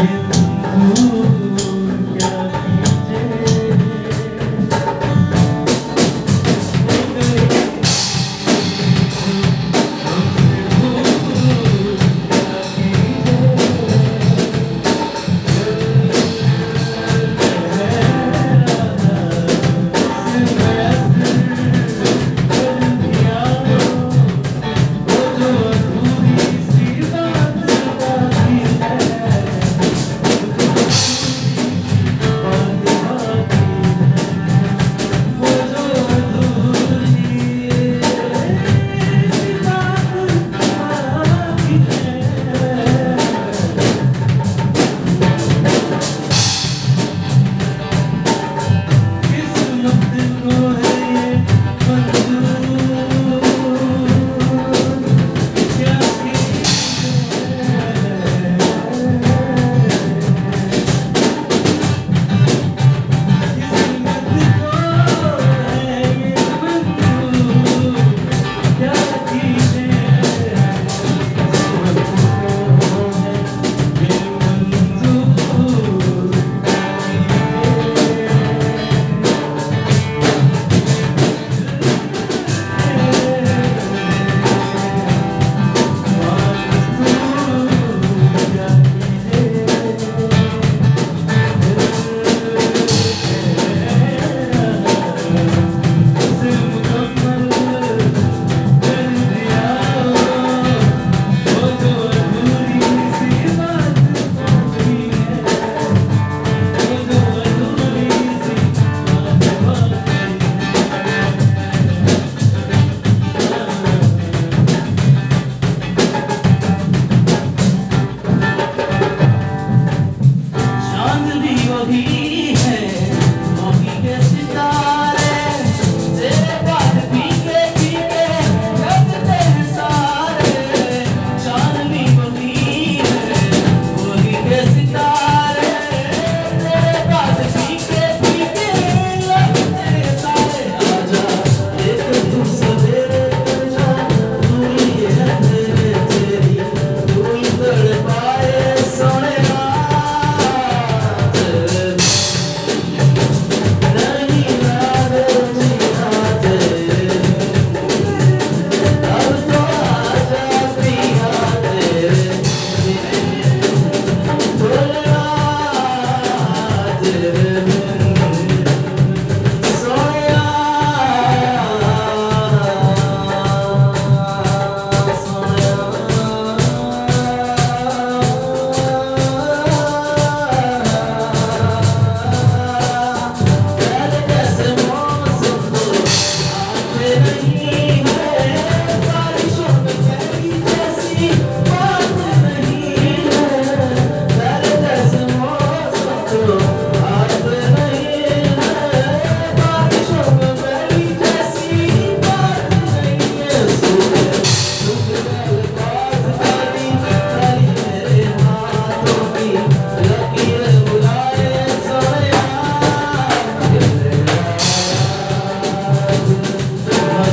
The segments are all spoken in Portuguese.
Amen.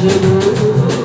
chegou